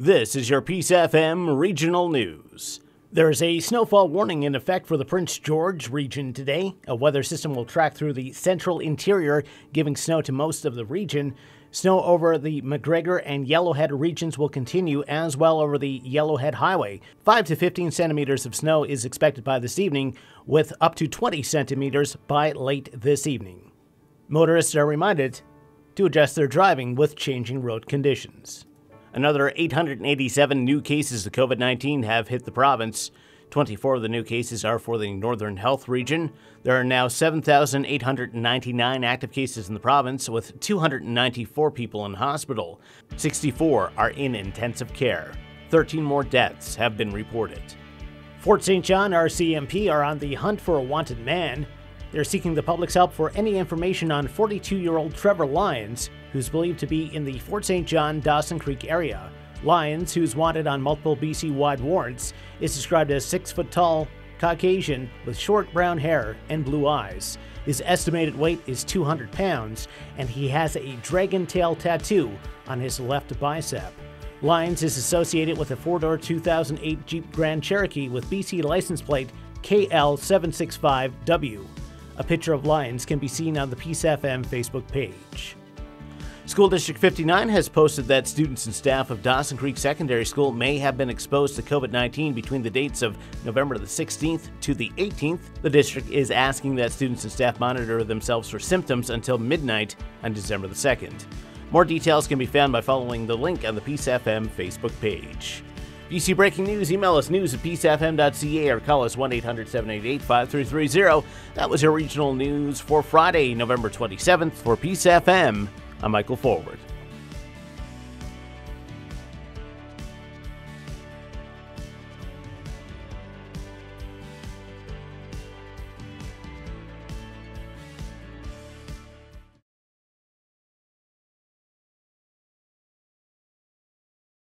This is your Peace FM regional news. There is a snowfall warning in effect for the Prince George region today. A weather system will track through the central interior, giving snow to most of the region. Snow over the McGregor and Yellowhead regions will continue, as well over the Yellowhead Highway. 5 to 15 centimeters of snow is expected by this evening, with up to 20 centimeters by late this evening. Motorists are reminded to adjust their driving with changing road conditions. Another 887 new cases of COVID 19 have hit the province. 24 of the new cases are for the Northern Health region. There are now 7,899 active cases in the province, with 294 people in hospital. 64 are in intensive care. 13 more deaths have been reported. Fort St. John RCMP are on the hunt for a wanted man. They're seeking the public's help for any information on 42 year old Trevor Lyons, who's believed to be in the Fort St. John Dawson Creek area. Lyons, who's wanted on multiple BC wide warrants, is described as 6 foot tall, Caucasian, with short brown hair and blue eyes. His estimated weight is 200 pounds, and he has a dragon tail tattoo on his left bicep. Lyons is associated with a four door 2008 Jeep Grand Cherokee with BC license plate KL765W. A picture of Lyons can be seen on the Peace FM Facebook page. School District 59 has posted that students and staff of Dawson Creek Secondary School may have been exposed to COVID 19 between the dates of November the 16th to the 18th. The district is asking that students and staff monitor themselves for symptoms until midnight on December the 2nd. More details can be found by following the link on the Peace FM Facebook page. BC Breaking News, email us news at peacefm.ca or call us 1 800 788 5330. That was your regional news for Friday, November 27th for Peace FM. I'm Michael Forward.